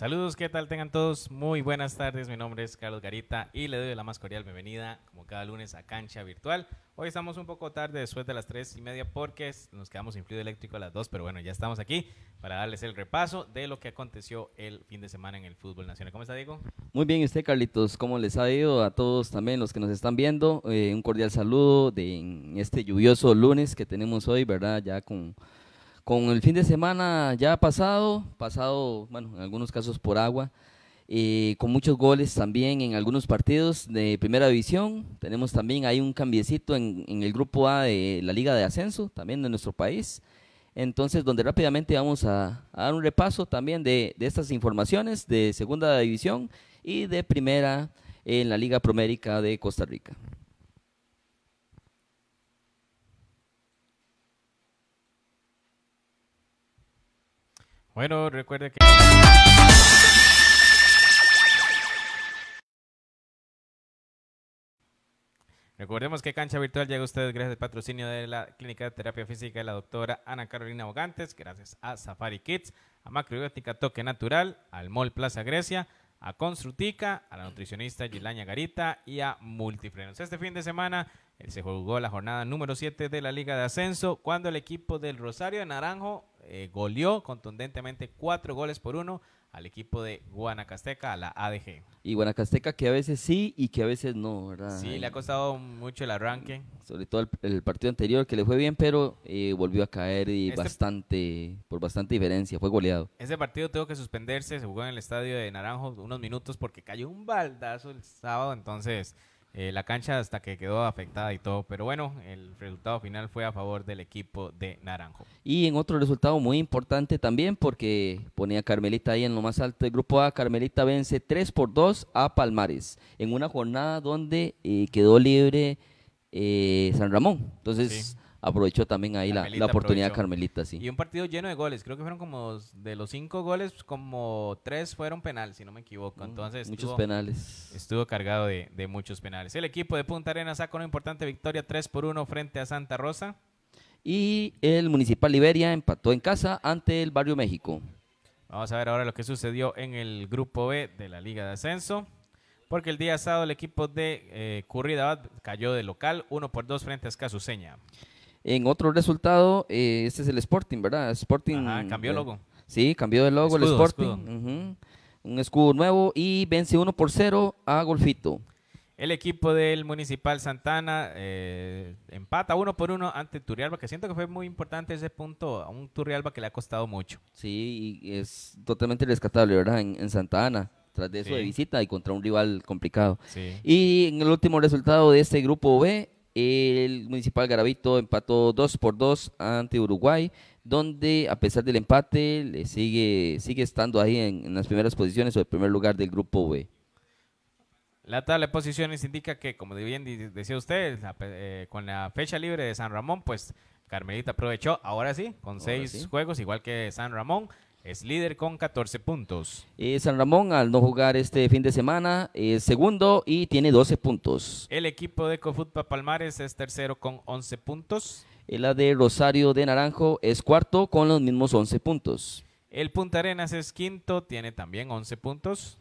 Saludos, ¿qué tal? Tengan todos muy buenas tardes. Mi nombre es Carlos Garita y le doy la más cordial bienvenida, como cada lunes, a Cancha Virtual. Hoy estamos un poco tarde, después de las tres y media, porque nos quedamos sin fluido eléctrico a las dos, pero bueno, ya estamos aquí para darles el repaso de lo que aconteció el fin de semana en el fútbol nacional. ¿Cómo está, Diego? Muy bien, ¿y usted, Carlitos? ¿Cómo les ha ido a todos también los que nos están viendo? Eh, un cordial saludo de este lluvioso lunes que tenemos hoy, ¿verdad? Ya con con el fin de semana ya pasado, pasado, bueno, en algunos casos por agua, eh, con muchos goles también en algunos partidos de primera división. Tenemos también hay un cambiecito en, el grupo A de la Liga de Ascenso, también de nuestro país. Entonces, donde rápidamente vamos a, dar un repaso también de, de, estas informaciones de segunda división y de primera en la Liga Promérica de Costa Rica. Bueno, recuerde que... Recordemos que Cancha Virtual llega a ustedes gracias al patrocinio de la Clínica de Terapia Física de la doctora Ana Carolina Bogantes, gracias a Safari Kids, a Macrobiótica Toque Natural, al Mall Plaza Grecia, a Construtica, a la nutricionista Gilaña Garita y a Multifrenos. Este fin de semana se jugó la jornada número 7 de la Liga de Ascenso cuando el equipo del Rosario de Naranjo eh, goleó contundentemente cuatro goles por uno al equipo de Guanacasteca, a la ADG. Y Guanacasteca que a veces sí y que a veces no, ¿verdad? Sí, le ha costado mucho el arranque. Sobre todo el, partido anterior que le fue bien, pero eh, volvió a caer y este bastante, por bastante diferencia, fue goleado. Ese partido tuvo que suspenderse, se jugó en el estadio de Naranjo unos minutos porque cayó un baldazo el sábado, entonces eh, la cancha hasta que quedó afectada y todo. Pero bueno, el resultado final fue a favor del equipo de Naranjo. Y en otro resultado muy importante también, porque ponía Carmelita ahí en lo más alto del grupo A, Carmelita vence 3 por 2 a Palmares, en una jornada donde eh, quedó libre eh, San Ramón. Entonces aprovechó también ahí la, oportunidad de Carmelita, sí. Y un partido lleno de goles, creo que fueron como de los cinco goles, como tres fueron penales, si no me equivoco. Mm, Entonces muchos penales. Estuvo cargado de, muchos penales. El equipo de Punta Arenas sacó una importante victoria 3 por 1 frente a Santa Rosa. Y el Municipal Liberia empató en casa ante el Barrio México. Vamos a ver ahora lo que sucedió en el grupo B de la Liga de Ascenso. Porque el día sábado el equipo de eh, Currida cayó de local 1 por 2 frente a Escazuseña. En otro resultado, eh, este es el Sporting, ¿verdad? Sporting. cambió el logo. Sí, cambió de logo el Sporting. Un escudo nuevo y vence 1 por 0 a Golfito. El equipo del Municipal Santana eh, empata uno por uno ante Turrialba, que siento que fue muy importante ese punto a un Turrialba que le ha costado mucho. Sí, y es totalmente rescatable, ¿verdad? En, Santa Ana, tras de eso de visita y contra un rival complicado. Sí. Y en el último resultado de este grupo B, el Municipal Garavito empató 2 por 2 ante Uruguay, donde a pesar del empate le sigue, sigue estando ahí en, las primeras posiciones o el primer lugar del grupo B. La tabla de posiciones indica que, como bien decía usted, eh, con la fecha libre de San Ramón, pues Carmelita aprovechó, ahora sí, con seis juegos, igual que San Ramón. Es líder con 14 puntos. Eh, San Ramón, al no jugar este fin de semana, es segundo y tiene 12 puntos. El equipo de Cofutpa Palmares es tercero con 11 puntos. El de Rosario de Naranjo es cuarto con los mismos 11 puntos. El Punta Arenas es quinto, tiene también 11 puntos.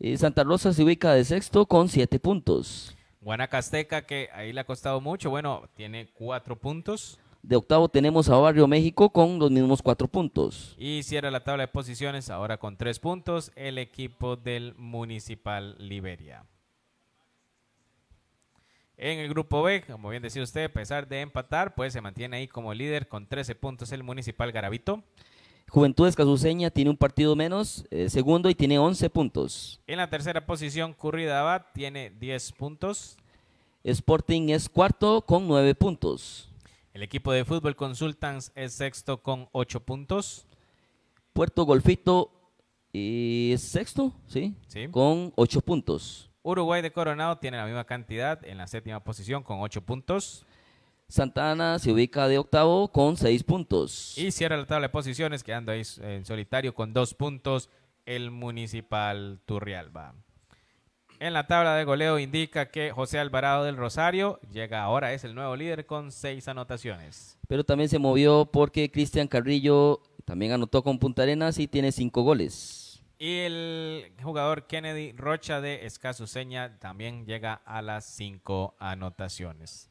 Eh, Santa Rosa se ubica de sexto con 7 puntos. Guanacasteca, que ahí le ha costado mucho, bueno, tiene 4 puntos. De octavo tenemos a Barrio México con los mismos cuatro puntos. Y cierra la tabla de posiciones ahora con tres puntos el equipo del Municipal Liberia. En el grupo B, como bien decía usted, a pesar de empatar, pues se mantiene ahí como líder con 13 puntos el Municipal Garavito. Juventud Escasuseña tiene un partido menos, eh, segundo y tiene 11 puntos. En la tercera posición, Curridabat tiene 10 puntos. Sporting es cuarto con 9 puntos. El equipo de fútbol Consultants es sexto con ocho puntos. Puerto Golfito es sexto, ¿sí? sí. Con ocho puntos. Uruguay de Coronado tiene la misma cantidad en la séptima posición con ocho puntos. Santa Ana se ubica de octavo con seis puntos. Y cierra la tabla de posiciones quedando ahí en solitario con dos puntos el Municipal Turrialba. En la tabla de goleo indica que José Alvarado del Rosario llega ahora, es el nuevo líder con seis anotaciones. Pero también se movió porque Cristian Carrillo también anotó con Punta Arenas y tiene cinco goles. Y el jugador Kennedy Rocha de Escasuseña también llega a las cinco anotaciones.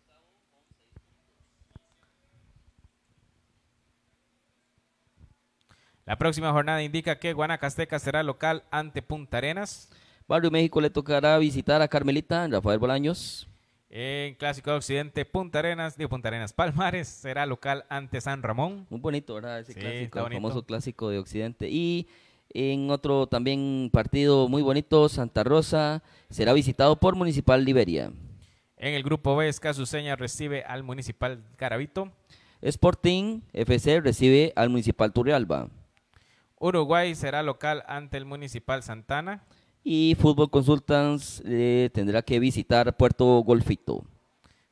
La próxima jornada indica que Guanacasteca será local ante Punta Arenas. Barrio México le tocará visitar a Carmelita, Rafael Bolaños. En Clásico de Occidente, Punta Arenas, digo Punta Arenas, Palmares será local ante San Ramón. Muy bonito, ¿verdad? Ese Sí, clásico, el famoso clásico de Occidente. Y en otro también partido muy bonito, Santa Rosa, será visitado por Municipal Liberia. En el grupo B, Escasuseña recibe al Municipal Garavito. Sporting FC recibe al Municipal Turrialba. Uruguay será local ante el Municipal Santana. Y Fútbol Consultants eh, tendrá que visitar Puerto Golfito.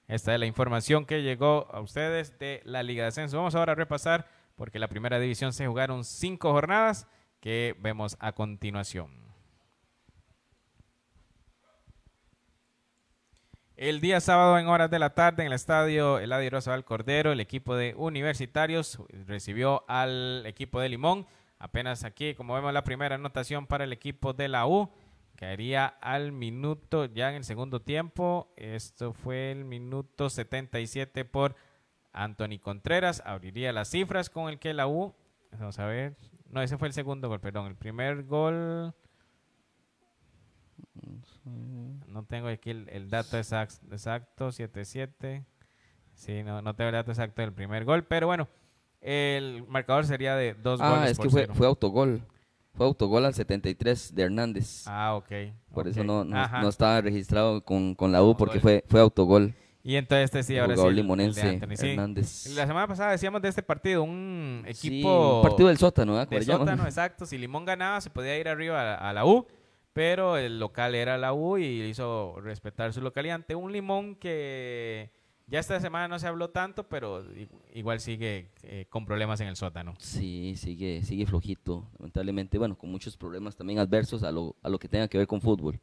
Esta es la información que llegó a ustedes de la Liga de Ascenso. Vamos ahora a repasar, porque la primera división se jugaron cinco jornadas que vemos a continuación. El día sábado en horas de la tarde en el estadio Eladio Rosabal Cordero, el equipo de Universitarios recibió al equipo de Limón. Apenas aquí, como vemos la primera anotación para el equipo de la U, caería al minuto ya en el segundo tiempo. Esto fue el minuto 77 por Anthony Contreras. Abriría las cifras con el que la U. Vamos a ver. No, ese fue el segundo gol, perdón. El primer gol. No tengo aquí el, el dato exact- exacto, 7-7. Sí, no, no tengo el dato exacto del primer gol, pero bueno, el marcador sería de dos Ah, goles es por que fue, fue autogol. Fue autogol al 73 de Hernández. Ah, ok. Por eso no, no, estaba registrado con, con la U porque fue, fue autogol. Y entonces este sí, ahora sí. el- de limonense sí. Hernández. La semana pasada decíamos de este partido, un Sí, equipo un partido del sótano, ¿verdad? de Como le llaman. sótano, exacto. Si Limón ganaba, se podía ir arriba a, a la U, pero el local era la U y hizo respetar su localidad ante un Limón que ya esta semana no se habló tanto, pero igual sigue eh, con problemas en el sótano. Sí, sigue, sigue flojito, lamentablemente. Bueno, con muchos problemas también adversos a lo, a lo que tenga que ver con fútbol.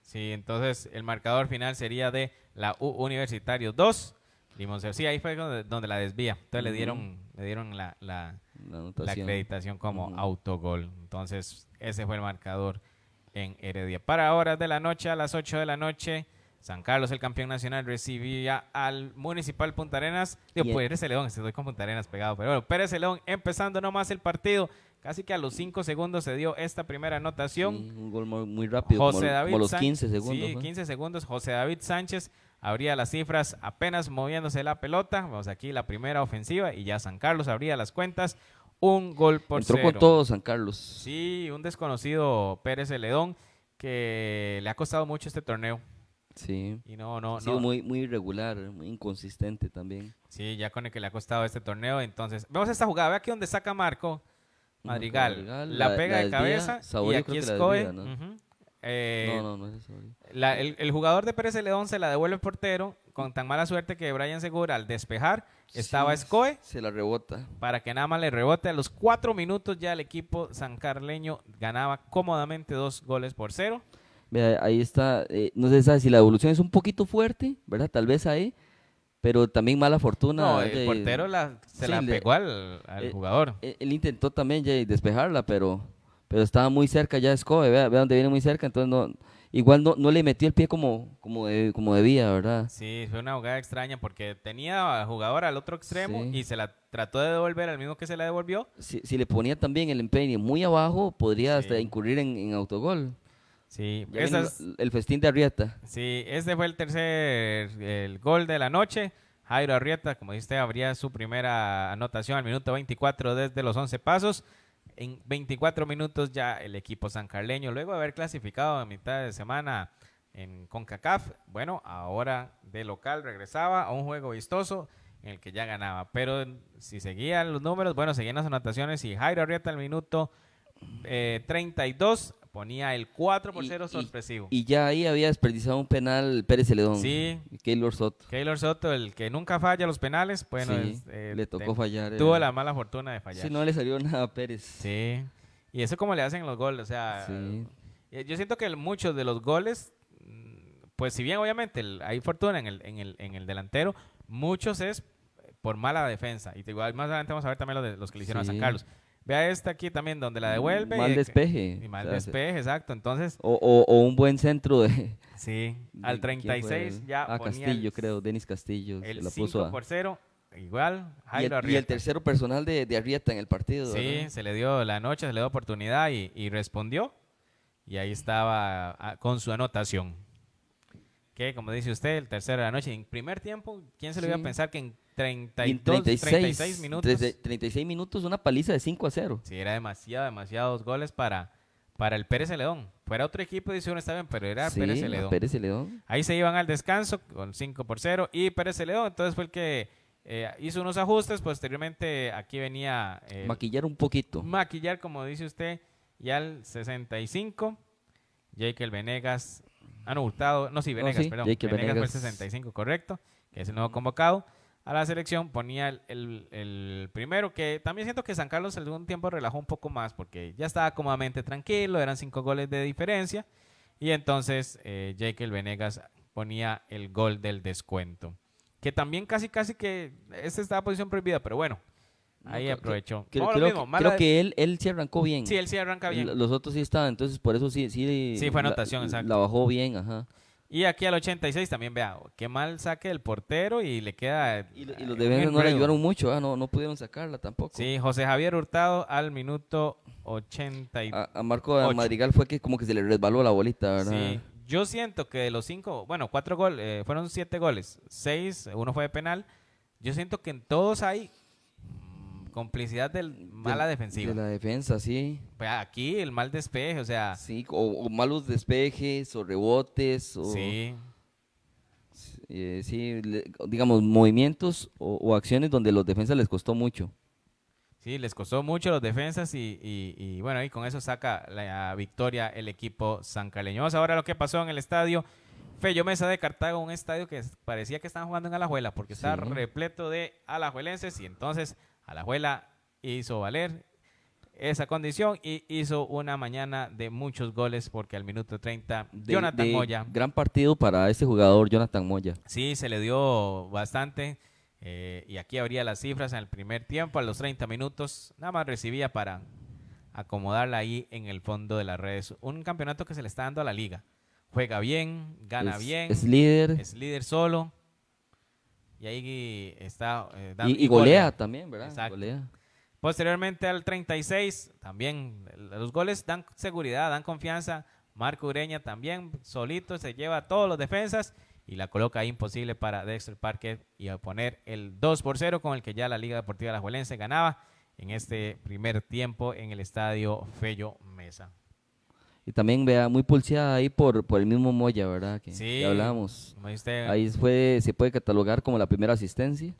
Sí, entonces el marcador final sería de la U Universitario 2, Limón 0. Sí, ahí fue donde, donde la desvía. Entonces le dieron, le dieron la, la, La acreditación como autogol. Entonces, ese fue el marcador en Heredia. Para horas de la noche, a las 8 de la noche, San Carlos, el campeón nacional, recibía al Municipal Punta Arenas. Digo, pues Pérez León, estoy con Punta Arenas pegado, pero bueno, Pérez León empezando nomás el partido. Casi que a los 5 segundos se dio esta primera anotación. Sí, un gol muy, rápido, José como, David como los Sánchez- 15 segundos. Sí, fue. 15 segundos. José David Sánchez abría las cifras apenas moviéndose la pelota. Vamos aquí la primera ofensiva y ya San Carlos abría las cuentas. Un gol por Entró cero. con todo San Carlos. Sí, un desconocido Pérez Celedón que le ha costado mucho este torneo. Sí. Y no, no, ha sido no. muy, muy irregular, muy inconsistente también. Sí, ya con el que le ha costado este torneo. Entonces, vemos esta jugada. Ve aquí donde saca Marco Madrigal. Madrigal, la, la- pega la de cabeza. Y aquí Escoe. Eh, no, no, no es. La- el, el jugador de Pérez Celedón se la devuelve el portero con tan mala suerte que Brian Segura al despejar estaba Sí, Escoe Se la rebota. para que nada más le rebote. A los cuatro minutos ya el equipo sancarleño ganaba cómodamente dos goles por cero. Vea, ahí está. eh, no se sabe si la devolución es un poquito fuerte, ¿verdad? Tal vez ahí. Pero también mala fortuna. No, el portero la- se sí, la pegó al, al eh, jugador. Él, él intentó también ya despejarla, pero pero estaba muy cerca ya Escobe, vea, vea dónde viene muy cerca, entonces no igual no, no le metió el pie como como de- como debía, ¿verdad? Sí, fue una jugada extraña porque tenía al jugador al otro extremo Sí. y se la trató de devolver al mismo que se la devolvió. Si, si le ponía también el empeño muy abajo, podría hasta Sí. incurrir en, en autogol. Sí, el, festín de Arrieta. Sí, este fue el tercer el gol de la noche. Jairo Arrieta, como dice, abría su primera anotación al minuto 24 desde los 11 pasos. En 24 minutos ya el equipo sancarleño, luego de haber clasificado a mitad de semana en CONCACAF, bueno, ahora de local regresaba a un juego vistoso en el que ya ganaba. Pero si seguían los números, bueno, seguían las anotaciones y Jairo Arrieta al minuto eh, 32 ponía el 4 por Y- 0 y- sorpresivo. Y ya ahí había desperdiciado un penal Pérez Celedón. Sí. Keylor Soto. Keylor Soto, el que nunca falla los penales, bueno, Sí, es, eh, le tocó te- fallar. Tuvo eh. la mala fortuna de fallar. Sí, no le salió nada a Pérez. Sí. Y eso como le hacen los goles, o sea, Sí. eh, yo siento que muchos de los goles, mm, pues si bien obviamente el- hay fortuna en el, en, el, en el delantero, muchos es por mala defensa. Y te- más adelante vamos a ver también los, de- los que le hicieron a San. Carlos. Vea esta aquí también donde la devuelve. Mal y- despeje. Y mal O sea, despeje, exacto. Entonces, O, o- o un buen centro de... sí, de- al ¿quién fue 36 él? ya Ah, ponía Castillo, el, creo, Denis Castillo. el la 5 puso a- por 0. Igual, y, Jairo el, y el tercero personal de, de Arrieta en el partido. Sí, ¿verdad? se le dio la noche, se le dio oportunidad y, y respondió. Y ahí estaba ah, con su anotación. Que, como dice usted, el tercero de la noche. En primer tiempo, ¿quién se le iba a pensar que en Y 32, en 36, 36, minutos? 30 36 minutos, una paliza de 5 a 0. Sí, era demasiado, demasiados goles para, para el Pérez Celedón. Fuera otro equipo, dice uno está bien, pero era Sí, Pérez Celedón. Pérez Celedón. Ahí se iban al descanso con 5 por 0 y Pérez Celedón entonces fue el que eh, hizo unos ajustes. Posteriormente aquí venía eh, Maquillar un poquito. maquillar, como dice usted, y al 65, Jake Venegas, ah, no, Hurtado, no, sí, Venegas, sí, perdón, Jekyll Venegas, Venegas. fue el 65, correcto, que es el nuevo convocado a la selección, ponía el, el- el primero, que también siento que San Carlos algún tiempo relajó un poco más, porque ya estaba cómodamente tranquilo, eran cinco goles de diferencia, y entonces eh, Jake Venegas ponía el gol del descuento, que también casi, casi que, esta estaba posición prohibida, pero bueno, ahí aprovechó. Creo, No, lo creo mismo, que, mala creo de- que él, él sí arrancó bien. Sí, él sí arranca bien. Los otros sí estaban, entonces por eso sí. Sí, Sí, fue la- anotación, exacto. La bajó bien, ajá. Y aquí al 86 también, vea, qué mal saque el portero y le queda... Y, eh, los un defensas no le ayudaron mucho, ah, no, no pudieron sacarla tampoco. Sí, José Javier Hurtado al minuto 80 y- A, a Marco Ocho. Madrigal fue que como que se le resbaló la bolita, ¿verdad? Sí, yo siento que de los cinco, bueno, cuatro goles, eh, fueron siete goles, seis, uno fue de penal. Yo siento que en todos hay complicidad del mala Del- defensiva. De la defensa, sí. Vea, Aquí el mal despeje, o sea, Sí, o, o malos despejes, o rebotes, o sí, eh, sí, le- digamos, movimientos o, o acciones donde los defensas les costó mucho. Sí, les costó mucho los defensas y, y- y, bueno, y con eso saca la victoria el equipo sancarleño. Vamos ahora a lo que pasó en el estadio Fello Mesa de Cartago, un estadio que parecía que estaban jugando en Alajuela porque Sí. repleto de alajuelenses y entonces Alajuela hizo valer esa condición y hizo una mañana de muchos goles porque al minuto 30 De- Jonathan de Moya Gran partido para este jugador, Jonathan Moya. Sí, se le dio bastante. eh, y aquí habría las cifras en el primer tiempo, a los 30 minutos, nada más recibía para acomodarla ahí en el fondo de las redes. Un campeonato que se le está dando a la liga. Juega bien, gana es, bien, Es líder es líder solo. Y ahí está eh, dando- y, y golea también, ¿verdad? Exacto. Golea. Posteriormente al 36, también los goles dan seguridad, dan confianza. Marco Ureña también solito se lleva a todos los defensas y la coloca ahí imposible para Dexter Parker y a poner el 2 por 0 con el que ya la Liga Deportiva Alajuelense ganaba en este primer tiempo en el estadio Fello Mesa. Y también vea muy pulseada ahí por, por el mismo Moya, ¿verdad? Que, Sí. que hablábamos. Usted, Ahí fue, se puede catalogar como la primera asistencia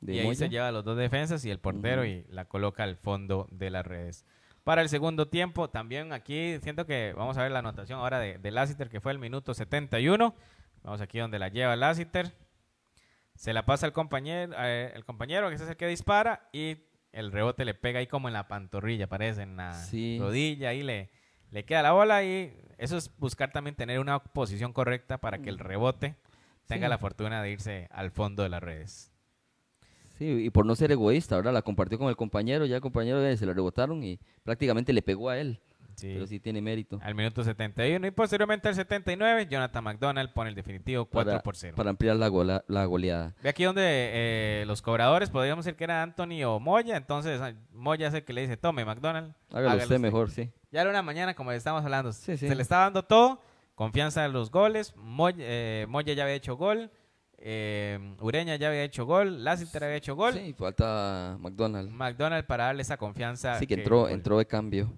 de y ahí Moya. se lleva los dos defensas y el portero y la coloca al fondo de las redes. Para el segundo tiempo, también aquí siento que vamos a ver la anotación ahora de, de Lassiter, que fue el minuto 71. Vamos aquí donde la lleva Lassiter. Se la pasa al compañero, eh, el compañero que es el que dispara y el rebote le pega ahí como en la pantorrilla, parece, en la Sí. rodilla, ahí le, le queda la bola y eso es buscar también tener una posición correcta para que el rebote tenga Sí. la fortuna de irse al fondo de las redes. Sí, y por no ser egoísta, ¿verdad? La compartió con el compañero, ya el compañero eh, se la rebotaron y prácticamente le pegó a él. Sí. Pero sí tiene mérito. Al minuto 71 y posteriormente al 79, Jonathan McDonald pone el definitivo 4 para, por 0. para ampliar la, gola- la goleada. Ve aquí donde eh, los cobradores, podríamos decir que era Anthony o Moya, entonces Moya es el que le dice, tome McDonald. Hágalo, hágalo usted mejor, sí. Ya era una mañana, como estamos hablando, Sí, sí. se le estaba dando todo, confianza en los goles, Moya, eh, Moya ya había hecho gol, eh, Ureña ya había hecho gol, Lassiter había hecho gol, Sí, falta McDonald's. McDonald para darle esa confianza. Sí, que entró, gol. entró de cambio.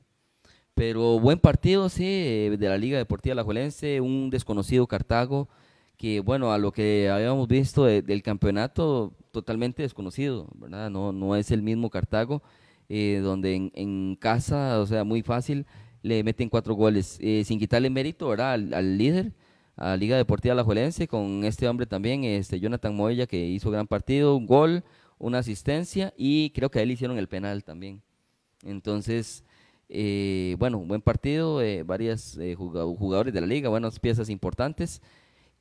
Pero buen partido, sí, de la Liga Deportiva Alajuelense, un desconocido Cartago, que bueno, a lo que habíamos visto de- del campeonato, totalmente desconocido, ¿verdad? No, no es el mismo Cartago, eh, donde en, en casa, o sea, muy fácil, le meten cuatro goles, eh, sin quitarle mérito, ¿verdad? Al, al líder, a la Liga Deportiva Alajuelense, con este hombre también, este Jonathan Moya, que hizo gran partido, un gol, una asistencia, y creo que a él hicieron el penal también. Entonces, eh, bueno, buen partido, eh, varias eh, juga- jugadores de la liga, buenas piezas importantes.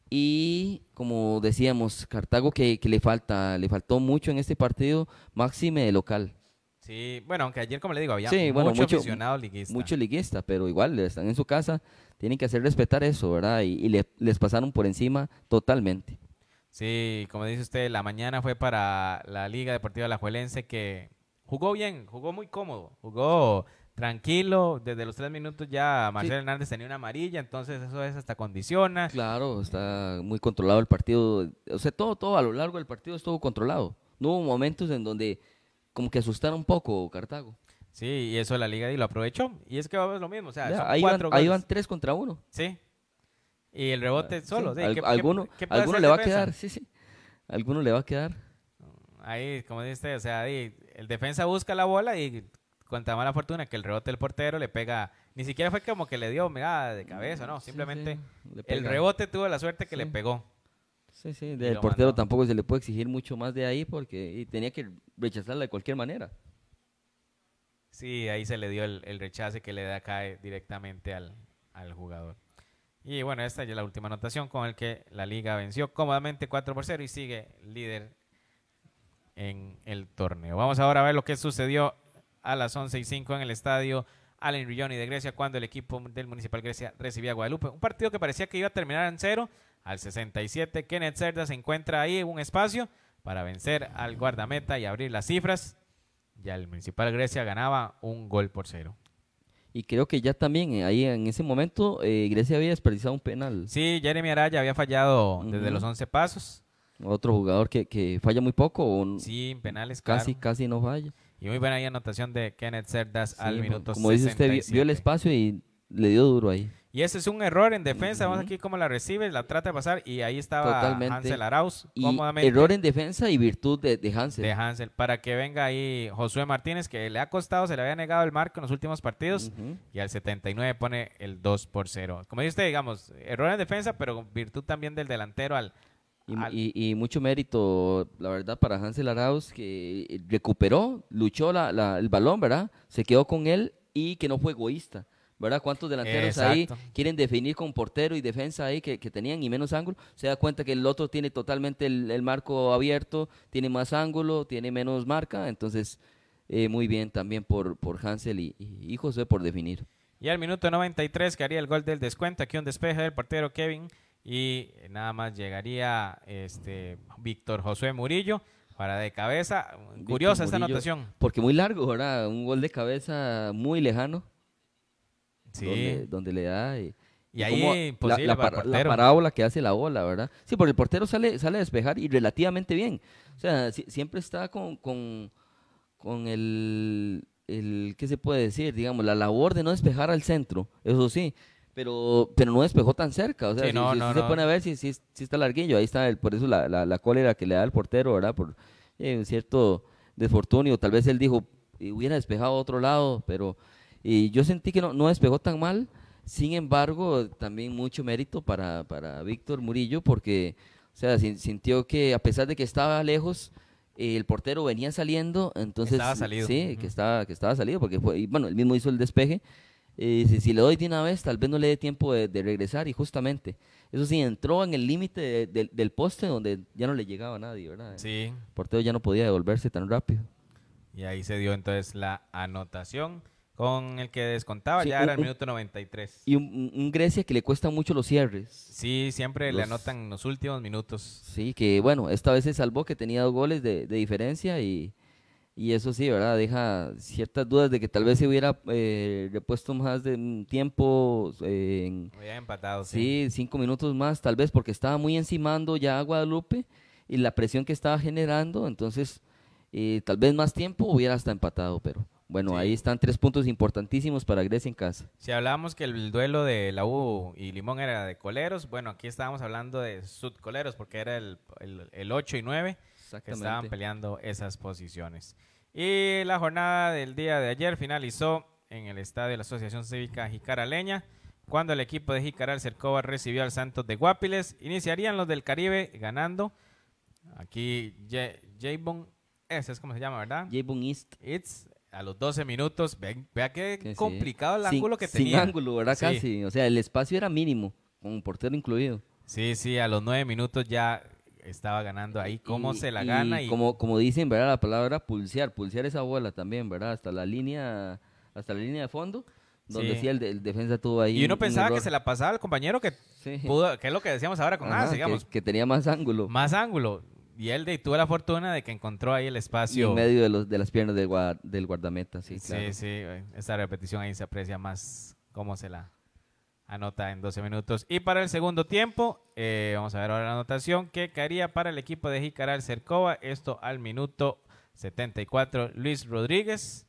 Y como decíamos, Cartago que, que le falta, le faltó mucho en este partido, máxime de local. Sí, bueno, aunque ayer, como le digo, había Sí, bueno, mucho, mucho- aficionado liguista. Mucho liguista, pero igual están en su casa, tienen que hacer respetar eso, ¿verdad? Y, y le- les pasaron por encima totalmente. Sí, como dice usted, la mañana fue para la Liga Deportiva Alajuelense que jugó bien, jugó muy cómodo, jugó tranquilo, desde los tres minutos ya Marcelo Hernández tenía una amarilla, entonces eso es hasta condiciona. Claro, está muy controlado el partido. O sea, todo, todo a lo largo del partido estuvo controlado. No hubo momentos en donde como que asustaron un poco Cartago. Sí, y eso la Liga y lo aprovechó. Y es que vamos lo mismo, o sea, Ya, son ahí, van, cuatro ahí goles. van tres contra uno. Sí. Y el rebote solo. Sí, sí, al- ¿qué- alguno qué alguno le va a quedar, sí, sí. Alguno le va a quedar. Ahí, como dice usted, o sea, ahí el defensa busca la bola y con tan mala fortuna que el rebote del portero le pega, ni siquiera fue como que le dio mirada de cabeza, no, simplemente sí, el rebote tuvo la suerte que le pegó. Sí, sí, del portero mandó. tampoco se le puede exigir mucho más de ahí porque y tenía que rechazarla de cualquier manera. Sí, ahí se le dio el, el rechace que le da cae directamente al, al jugador. Y bueno, esta ya es la última anotación con el que la liga venció cómodamente 4 por 0 y sigue líder en el torneo. Vamos ahora a ver lo que sucedió a las 11 y 5 en el estadio Allen Rigioni de Grecia cuando el equipo del Municipal Grecia recibía a Guadalupe. Un partido que parecía que iba a terminar en cero. Al 67, Kenneth Cerda se encuentra ahí en un espacio para vencer al guardameta y abrir las cifras. Ya el Municipal Grecia ganaba un gol por cero. Y creo que ya también eh, ahí en ese momento eh, Grecia había desperdiciado un penal. Sí, Jeremy Araya había fallado desde Ujú. los 11 pasos. Otro jugador que, que falla muy poco o Sí, en penales, casi, claro. casi no falla. Y muy buena ahí anotación de Kenneth Cerdas al minuto como dice usted, vio, el 67. espacio y le dio duro ahí. Y ese es un error en defensa. Vamos aquí cómo la recibe, la trata de pasar y ahí estaba Totalmente. Hansel Arauz Y cómodamente error en defensa y virtud de, de Hansen. de Hansel para que venga ahí Josué Martínez que le ha costado, se le había negado el marco en los últimos partidos Ujú. y al 79 pone el 2 por 0. Como dice usted, digamos, error en defensa, pero virtud también del delantero al... Y, al- y- y mucho mérito, la verdad, para Hansel Arauz, que recuperó, luchó la- la- el balón, ¿verdad? Se quedó con él y que no fue egoísta, ¿verdad? ¿Cuántos delanteros ahí Exacto. quieren definir con portero y defensa ahí que, que tenían y menos ángulo? Se da cuenta que el otro tiene totalmente el, el marco abierto, tiene más ángulo, tiene menos marca, entonces eh, muy bien también por, por Hansel y, y, y José por definir. Y al minuto 93 que haría el gol del descuento, aquí un despeje del portero Kevin y nada más llegaría este Víctor Josué Murillo para de cabeza. Curiosa esta Murillo. anotación. Porque muy largo, ¿verdad? Un gol de cabeza muy lejano, Sí. donde, donde le da... y- y y ahí imposible la, la para la parábola que hace la bola, ¿verdad? Sí, porque el portero sale, sale a despejar y relativamente bien. O sea, si- siempre está con, con, con el, el, ¿qué se puede decir? Digamos, la labor de no despejar al centro, eso sí. Pero, pero no despejó tan cerca, o sea, Sí, si, no, si- no, si se no. pone a ver si, si, está larguillo, ahí está, el, por eso la, la, la cólera que le da al portero, ¿verdad? Por eh, un cierto desfortunio, tal vez él dijo, "Y hubiera despejado a otro lado, pero y yo sentí que no, no despejó tan mal, sin embargo, también mucho mérito para, para Víctor Murillo, porque, o sea, sin- sintió que a pesar de que estaba lejos, eh, el portero venía saliendo, entonces... Estaba salido. Sí, Ujú. que, estaba, que estaba salido, porque fue, y bueno, él mismo hizo el despeje. Eh, si, si le doy de una vez, tal vez no le dé tiempo de, de regresar, y justamente, eso sí, entró en el límite de- de- del poste donde ya no le llegaba a nadie, ¿verdad? Sí. El portero ya no podía devolverse tan rápido. Y ahí se dio entonces la anotación con el que descontaba. Sí, ya un- era el minuto 93. Y un, un- Grecia que le cuestan mucho los cierres. Sí, siempre le Los- anotan en los últimos minutos. Sí, que bueno, esta vez se salvó que tenía dos goles de, de diferencia y, y eso sí, ¿verdad? Deja ciertas dudas de que tal vez se hubiera eh, repuesto más de un tiempo, eh, en, Había empatado, sí. sí, cinco minutos más, tal vez porque estaba muy encimando ya a Guadalupe y la presión que estaba generando, entonces eh, tal vez más tiempo hubiera hasta empatado, pero bueno, Sí. ahí están tres puntos importantísimos para Grecia en casa. Si hablábamos que el duelo de la U y Limón era de coleros, bueno, aquí estábamos hablando de sudcoleros porque era el, el, el 8 y 9 que estaban peleando esas posiciones. Y la jornada del día de ayer finalizó en el estadio de la Asociación Cívica Jicaraleña, cuando el equipo de Jicaral Cercova recibió al Santos de Guapiles. Iniciarían los del Caribe ganando. Aquí J- Javon, ese es como se llama, ¿verdad? Javon East. It's a los 12 minutos. Ve- vea qué que sí. complicado el Sin- ángulo que sin tenía. ángulo, ¿verdad? Sí. Casi. O sea, el espacio era mínimo, con un portero incluido. Sí, sí, a los 9 minutos ya estaba ganando ahí, cómo Y- se la y gana y como, como dicen, ¿verdad? La palabra pulsear, pulsear esa bola también, ¿verdad? Hasta la línea, hasta la línea de fondo, donde Sí. sí, el, de- el defensa tuvo ahí. y uno un- un pensaba que se la pasaba al compañero que Sí. pudo, que es lo que decíamos ahora con Ajá, As, digamos, que, que tenía más ángulo más ángulo. Y él de, tuvo la fortuna de que encontró ahí el y espacio. en medio de, los, de las piernas del, gua- del guardameta, sí, Sí, claro. sí, eh, esta repetición ahí se aprecia más cómo se la anota en 12 minutos. Y para el segundo tiempo, eh, vamos a ver ahora la anotación que caería para el equipo de Jicaral Cercova. Esto al minuto 74, Luis Rodríguez.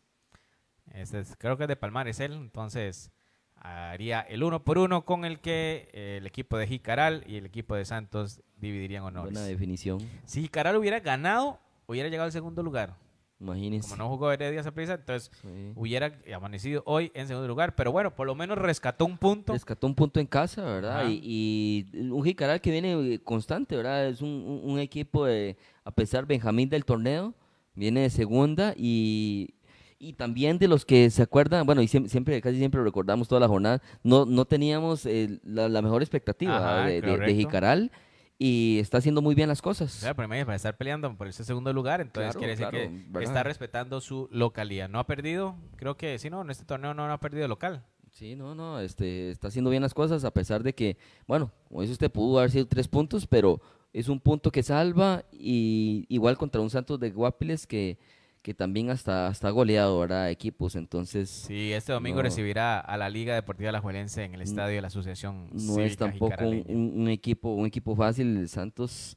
Este es- creo que es de Palmares él, entonces haría el uno por uno con el que eh, el equipo de Jicaral y el equipo de Santos dividirían honores. Buena definición, Si Jicaral hubiera ganado, hubiera llegado al segundo lugar. Imagínense. Como no jugó Heredia Saprissa, entonces Sí. hubiera amanecido hoy en segundo lugar. Pero bueno, por lo menos rescató un punto. Rescató un punto en casa, ¿verdad? Y, y un Jicaral que viene eh, constante, ¿verdad? Es un, un- equipo, de, a pesar Benjamín del torneo, viene de segunda y, y también de los que se acuerdan, bueno, y siempre, casi siempre lo recordamos toda la jornada, no, no teníamos eh, la, la mejor expectativa Ajá, de, de- de. Jicaral y está haciendo muy bien las cosas. sea, pero imagínate, para estar peleando por ese segundo lugar, entonces Claro, quiere decir claro, que ¿verdad? está respetando su localidad. No ha perdido, creo que sí, no, en este torneo no, no ha perdido local. Sí, no, no, este, está haciendo bien las cosas a pesar de que, bueno, como dice usted, pudo haber sido tres puntos, pero es un punto que salva y igual contra un Santos de Guapiles que, que también hasta, hasta ha goleado, ¿verdad? Equipos, entonces Sí, este domingo No. recibirá a la Liga Deportiva Alajuelense en el estadio de la Asociación no Cívica es tampoco un, equipo, un equipo fácil el Santos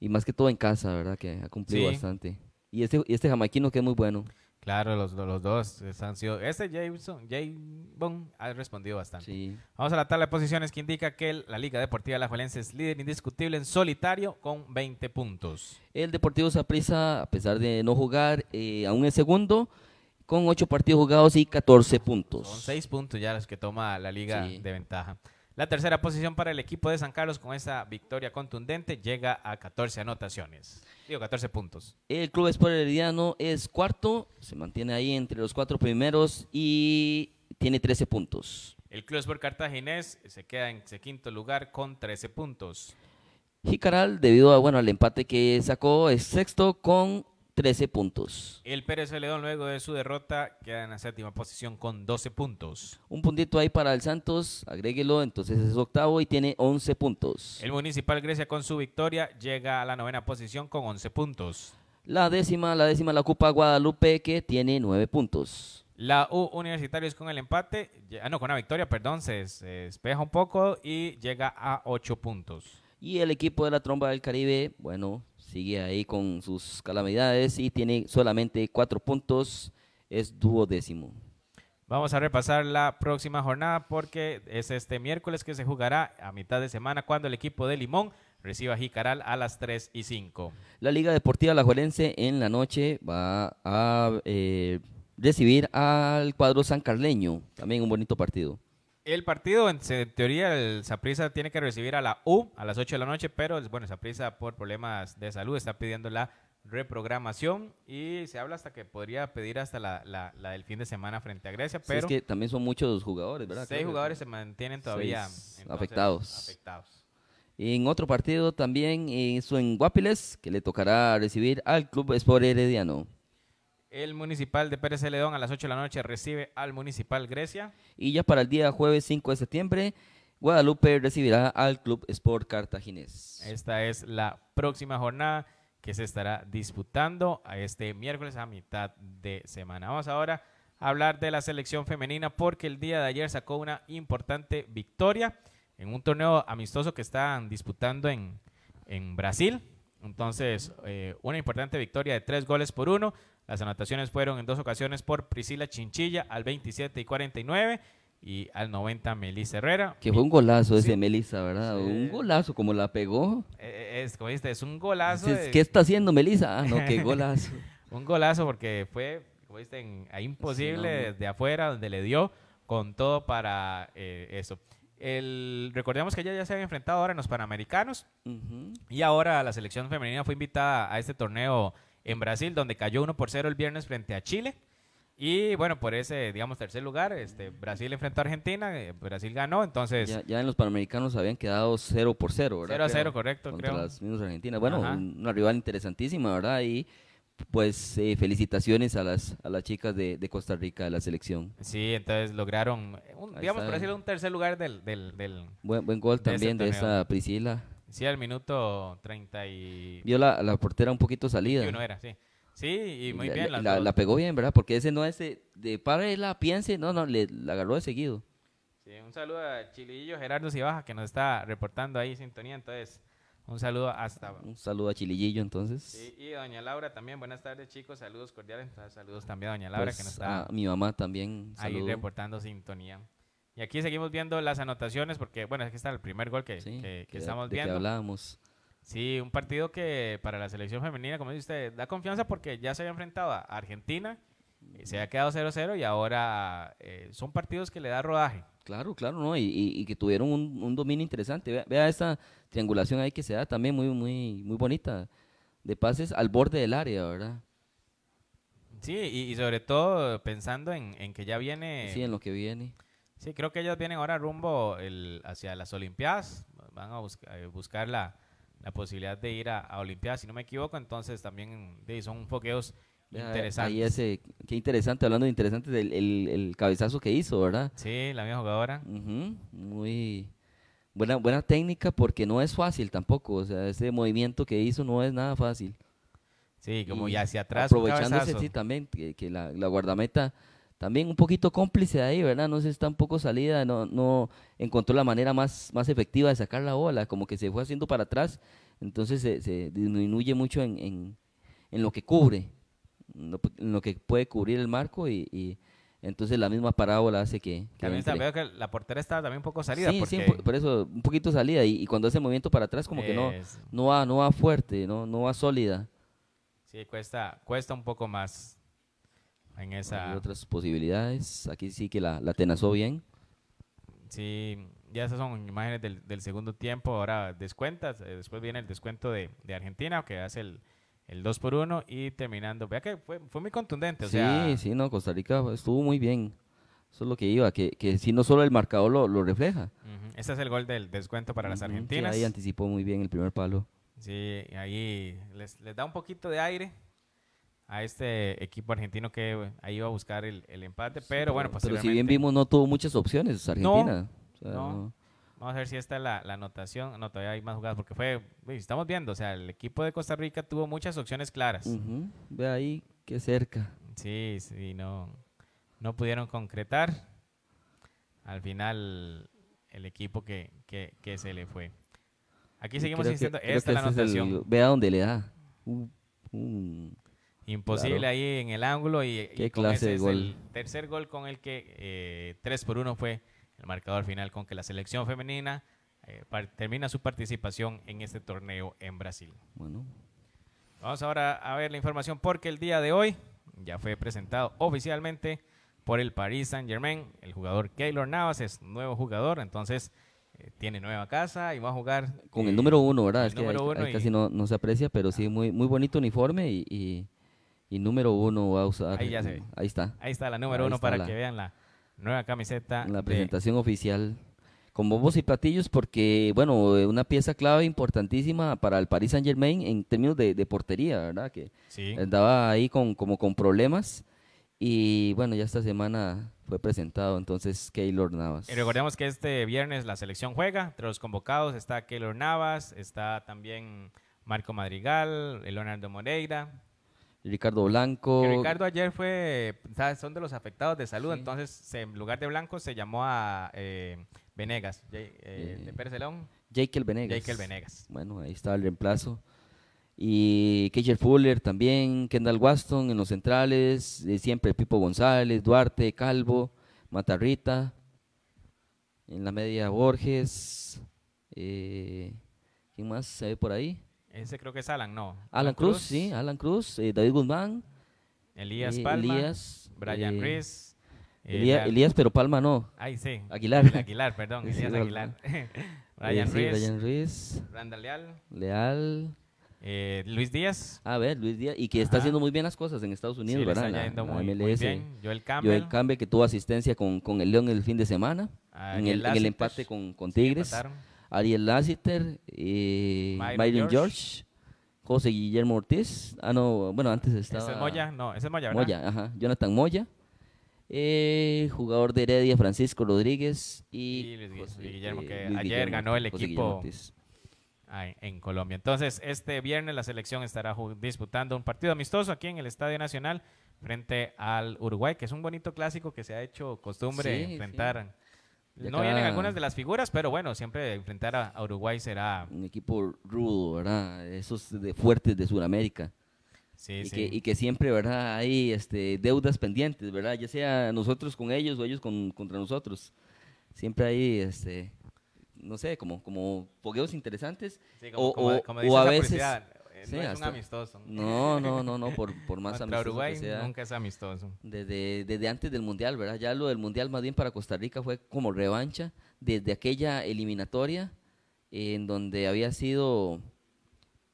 y más que todo en casa, ¿verdad? Que ha cumplido Sí. bastante. Y este, y este jamaiquino que es muy bueno. Claro, los, los dos han sido... Este Jason, Bon ha respondido bastante. Sí. Vamos a la tabla de posiciones que indica que la Liga Deportiva Alajuelense es líder indiscutible en solitario con 20 puntos. El Deportivo Saprissa, a pesar de no jugar, eh, aún es segundo, con ocho partidos jugados y 14 puntos. Son 6 puntos ya los que toma la Liga Sí. de ventaja. La tercera posición para el equipo de San Carlos con esa victoria contundente llega a 14 anotaciones. Digo, 14 puntos. El Club Sport Herediano es cuarto, se mantiene ahí entre los cuatro primeros y tiene 13 puntos. El Club Sport Cartaginés se queda en ese quinto lugar con 13 puntos. Jicaral, debido a, bueno, al empate que sacó, es sexto con 13 puntos. El Pérez Celedón, luego de su derrota, queda en la séptima posición con 12 puntos. Un puntito ahí para el Santos, agréguelo, entonces es octavo y tiene 11 puntos. El Municipal Grecia, con su victoria, llega a la novena posición con 11 puntos. La décima, la décima la ocupa Guadalupe que tiene 9 puntos. La U Universitarios con el empate, ah, no, con la victoria, perdón, se, se despeja un poco y llega a 8 puntos. Y el equipo de la Tromba del Caribe, bueno, sigue ahí con sus calamidades y tiene solamente 4 puntos, es duodécimo. Vamos a repasar la próxima jornada porque es este miércoles que se jugará a mitad de semana cuando el equipo de Limón reciba a Jicaral a las 3 y 5. La Liga Deportiva Alajuelense en la noche va a eh, recibir al cuadro San Carleño, también un bonito partido. El partido, en, teoría, el Saprissa tiene que recibir a la U a las 8 de la noche, pero bueno, Saprissa por problemas de salud está pidiendo la reprogramación y se habla hasta que podría pedir hasta la, la- la del fin de semana frente a Grecia, Sí, pero es que también son muchos jugadores, ¿verdad? seis jugadores se mantienen todavía entonces, afectados. afectados. En otro partido también, eh, eso en Guapiles, que le tocará recibir al Club Sport Herediano. El Municipal de Pérez Celedón a las 8 de la noche recibe al Municipal Grecia. Y ya para el día jueves 5 de septiembre, Guadalupe recibirá al Club Sport Cartaginés. Esta es la próxima jornada que se estará disputando a este miércoles a mitad de semana. Vamos ahora a hablar de la selección femenina porque el día de ayer sacó una importante victoria en un torneo amistoso que están disputando en, en Brasil. Entonces, eh, una importante victoria de tres goles por uno. Las anotaciones fueron en dos ocasiones por Priscila Chinchilla al 27 y 49 y al 90 Melissa Herrera. Que fue un golazo ese Sí. Melissa, ¿verdad? Sí. Un golazo como la pegó. Eh, Es, como es un golazo. De- ¿Qué está haciendo Melissa? Ah, no, qué golazo. Un golazo porque fue, como viste, en- a imposible Sí, no. desde afuera, donde le dio con todo para eh, eso. El, recordemos que ella ya se había enfrentado ahora en los Panamericanos Ujú. y ahora la selección femenina fue invitada a este torneo en Brasil, donde cayó 1 por 0 el viernes frente a Chile. Y bueno, por ese, digamos, tercer lugar, este, Brasil enfrentó a Argentina, eh, Brasil ganó, entonces Ya, ya en los Panamericanos habían quedado 0 por 0, ¿verdad? 0 a 0, Creo, correcto, Contra creo. las mismas Argentinas. Bueno, Ajá. un- una rival interesantísima, ¿verdad? Y pues eh, felicitaciones a las, a las chicas de, de Costa Rica, de la selección. Sí, entonces lograron, un- digamos, por decirlo, un tercer lugar del, del, del Buen, buen gol De también de esa Priscila. sí, al minuto 30 y Vio la, la portera un poquito salida. 21 era, sí. Sí, y muy la, bien. la- las la- pegó bien, ¿verdad? Porque ese no es de, de la piense, no, no, le la agarró de seguido. Sí, un saludo a Chilillo Gerardo Cibaja que nos está reportando ahí sintonía. Entonces, un saludo hasta. Un saludo a Chilillillo, entonces. Sí, y doña Laura también. Buenas tardes, chicos. Saludos cordiales. Saludos también a doña Laura Pues, que nos está a mi mamá también. ahí saludo. reportando sintonía. Y aquí seguimos viendo las anotaciones porque, bueno, aquí está el primer gol que, Sí, que- que que- estamos de que viendo. hablábamos. Sí, un partido que para la selección femenina, como dice usted, da confianza porque ya se había enfrentado a Argentina, eh, se había quedado 0-0 y ahora eh, son partidos que le da rodaje. Claro, claro, ¿no? Y, y- y que tuvieron un, un dominio interesante. Vea, vea esta triangulación ahí que se da también muy, muy, muy bonita. De pases al borde del área, ¿verdad? Sí, y, y sobre todo pensando en, en que ya viene... Sí, en lo que viene. Sí, creo que ellos vienen ahora rumbo el, hacia las Olimpiadas. Van a busca- eh, buscar la, la posibilidad de ir a, a Olimpiadas, si no me equivoco. Entonces también son foqueos Ahí ese, qué interesante, hablando de interesante, del el, el cabezazo que hizo, ¿verdad? Sí, la misma jugadora. Muy buena, buena técnica porque no es fácil tampoco. O sea, ese movimiento que hizo no es nada fácil. Sí, como Y y hacia atrás. Aprovechándose, sí, también, que, que la, la guardameta también un poquito cómplice ahí, ¿verdad? No sé, está un poco salida, no, no encontró la manera más, más efectiva de sacar la bola, como que se fue haciendo para atrás, entonces se, se disminuye mucho en, en, en lo que cubre, lo, que puede cubrir el marco y, y entonces la misma parábola hace que... que También veo que la portera estaba también un poco salida. Sí, porque sí, por, por eso un poquito salida y, y cuando hace movimiento para atrás como que no, es- no va, no va fuerte, no, no va sólida. Sí, cuesta, cuesta un poco más en Hay esa... otras posibilidades, aquí sí que la, la tenazó bien. Sí, ya esas son imágenes del, del segundo tiempo. Ahora descuentas. eh, después viene el descuento de, de Argentina, que hace el, el 2 por 1 y terminando. Vea que fue, fue muy contundente. O sea, sí, sí, no, Costa Rica estuvo muy bien. Eso es lo que iba, que, que sí, no solo el marcador lo, lo refleja. ujú, ese es el gol del descuento para las Ujú, sí, argentinas. ahí anticipó muy bien el primer palo. Sí, ahí les, les da un poquito de aire a este equipo argentino que ahí iba a buscar el, el empate. Pero bueno, Pero si bien vimos, no tuvo muchas opciones Argentina. O sea, no. no. Vamos a ver si esta es la, la anotación. No, todavía hay más jugadas porque fue, estamos viendo, o sea, el equipo de Costa Rica tuvo muchas opciones claras. Ujú, Ve ahí, qué cerca. Sí, sí, no, no pudieron concretar. Al final, el equipo que, que, que se le fue. Aquí seguimos insistiendo, esta es la el- anotación. vea dónde le da. Un- un- Imposible claro. ahí en el ángulo y, y Qué con clase ese de es gol. el tercer gol con el que eh, 3 por 1 fue el marcador final con que la selección femenina eh, termina su participación en este torneo en Brasil. bueno, Vamos ahora a ver la información porque el día de hoy ya fue presentado oficialmente por el Paris Saint Germain. El jugador Keylor Navas es nuevo jugador, entonces eh, tiene nueva casa y va a jugar con eh, el número uno, ¿verdad? Es que número uno ahí y- casi no, no se aprecia, pero sí, muy, muy bonito uniforme y, y, y número uno va a usar. Ahí ya se ve. Ahí está. Ahí está la número Ahí uno para la- que vean la nueva camiseta. la de- presentación oficial con bombos y platillos porque, bueno, eh, una pieza clave importantísima para el Paris Saint Germain en términos de, de portería, ¿verdad? Que sí. andaba ahí con, como con problemas y, bueno, ya esta semana fue presentado entonces Keylor Navas. Y recordemos que este viernes la selección juega. Entre los convocados está Keylor Navas, está también Marco Madrigal, Leonardo Moreira. Ricardo Blanco. Que Ricardo ayer fue, ¿sabes? son de los afectados de salud, Sí. entonces se- en lugar de Blanco se llamó a eh, Venegas, eh, Eh, de Pérez León, Jekyll Venegas. Jekyll Venegas. Bueno, ahí está el reemplazo. Y Keisher Fuller también, Kendall Waston en los centrales, eh, siempre Pipo González, Duarte, Calvo, Matarrita. En la media Borges. Eh, ¿Quién más se ve por ahí? Ese creo que es Alan, no. Alan Cruz, sí, Alan Cruz, eh, David Guzmán, Elías eh, Palma, Elías, Brian eh, Ruiz. Elías, pero Palma no. Ay, sí. Aguilar. El Aguilar, perdón, Elías. Aguilar. Brian sí, Ruiz, Brian Ruiz, Randall Leal, Leal, Eh, Luis Díaz. A ver, Luis Díaz, y que está Ajá. haciendo muy bien las cosas en Estados Unidos, sí, ¿verdad? está La- yendo la muy, muy MLS. bien. Joel Campbell. Joel Campbell, que tuvo asistencia con, con el León el fin de semana, Ariel en el, en el empate con, con Sí, Tigres. Ariel Lassiter, eh, Myron George. George, José Guillermo Ortiz. Ah, no, bueno, antes estaba. ¿Ese es Moya? No, ese es Moya, ¿verdad? Moya, ajá. Jonathan Moya. eh, jugador de Heredia, Francisco Rodríguez y, Y Luis José- Guillermo, eh, que Luis ayer Guillermo ganó el José equipo en- en Colombia. Entonces, este viernes la selección estará disputando un partido amistoso aquí en el Estadio Nacional frente al Uruguay, que es un bonito clásico que se ha hecho costumbre Sí, enfrentar. No vienen algunas de las figuras, pero bueno, siempre enfrentar a, a Uruguay será... Un equipo rudo, ¿verdad? Esos de fuertes de Sudamérica. Sí, y, sí. Que, y que siempre, ¿verdad? Hay este, deudas pendientes, ¿verdad? Ya sea nosotros con ellos o ellos con, contra nosotros. Siempre hay, este, no sé, como, como fogueos interesantes. Sí, como, o- como- o- como o dice a veces- sí, no es un amistoso. No, no, no, no, por, por más amistoso Uruguay que sea. nunca es amistoso. Desde, desde antes del Mundial, ¿verdad? Ya lo del Mundial más bien para Costa Rica fue como revancha desde aquella eliminatoria en donde había sido,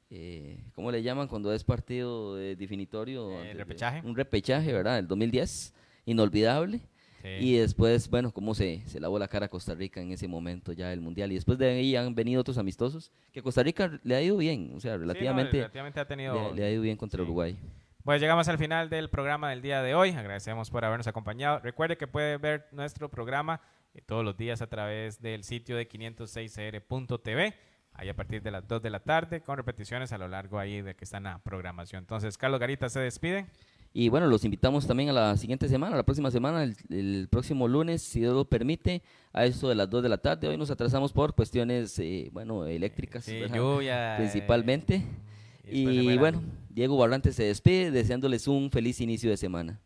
eh, ¿cómo le llaman cuando es partido eh, definitorio? Eh, de- repechaje. un repechaje, ¿verdad? El 2010, inolvidable. Sí. Y después, bueno, cómo se, se lavó la cara a Costa Rica en ese momento ya el Mundial. Y después de ahí han venido otros amistosos que Costa Rica le ha ido bien, o sea, Sí, no, relativamente, relativamente ha tenido... le, le ha ido bien contra sí. Uruguay. Pues llegamos al final del programa del día de hoy. Agradecemos por habernos acompañado. Recuerde que puede ver nuestro programa eh, todos los días a través del sitio de 506cr.tv. Ahí a partir de las 2 de la tarde, con repeticiones a lo largo ahí de que está en la programación. Entonces, Carlos Garita se despide. Y bueno, los invitamos también a la siguiente semana, la próxima semana, el, el próximo lunes, si Dios lo permite, a eso de las 2 de la tarde. Hoy nos atrasamos por cuestiones, eh, bueno, eléctricas, Sí, lluvia. eh, principalmente. y bueno, Diego Barrante se despide deseándoles un feliz inicio de semana.